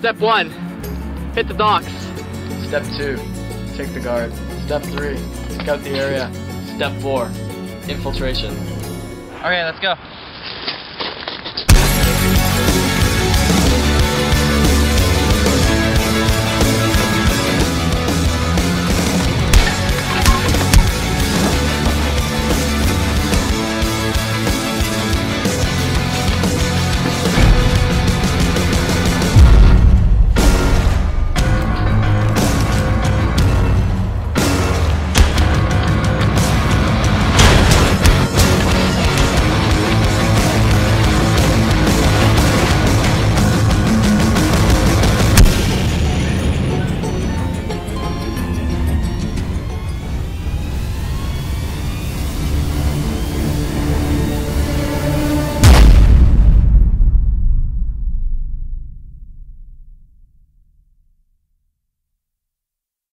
Step one, hit the docks. Step two, take the guard. Step three, scout the area. Step four, infiltration. Okay, let's go.